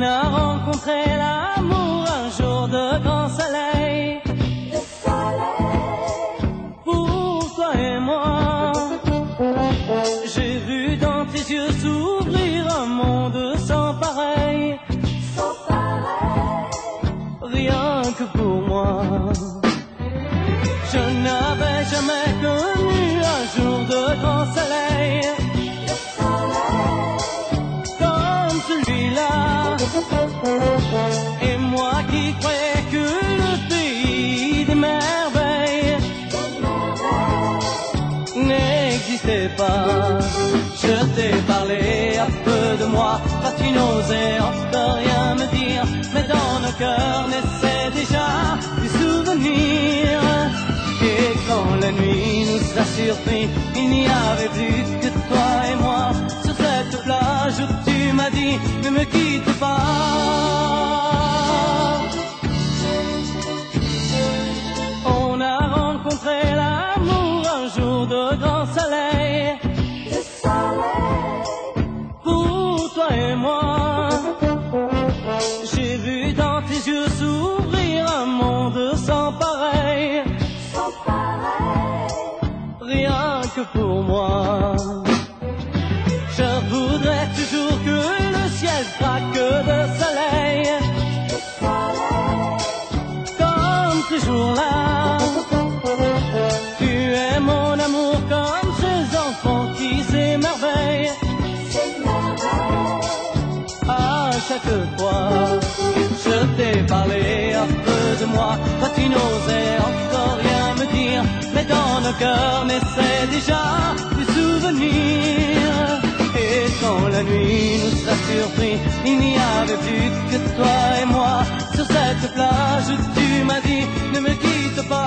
On a rencontré l'amour un jour de grand soleil. Le soleil, Pour toi et moi, j'ai vu dans tes yeux s'ouvrir un monde sans pareil. sans pareil. rien que pour moi. Je n'avais jamais connu un jour de grand soleil Je t'ai parlé un peu de moi, toi tu n'osais encore rien me dire, mais dans nos cœurs naissaient déjà des souvenirs. Et quand la nuit nous a surpris, il n'y avait plus que toi et moi sur cette plage où tu m'as dit ne me quitte pas. De grand soleil Le soleil, pour toi et moi. J'ai vu dans tes yeux s'ouvrir un monde sans pareil, sans pareil. rien que pour moi. Je voudrais toujours que le ciel craque de soleil, Le soleil, comme ce jour-là. Je t'ai parlé un peu de moi, toi tu n'osais encore rien me dire, mais dans nos cœurs naissaient déjà des souvenirs. Et quand la nuit nous a surpris, il n'y avait plus que toi et moi sur cette plage tu m'as dit ne me quitte pas.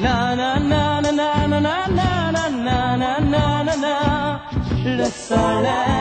Na na na The sun.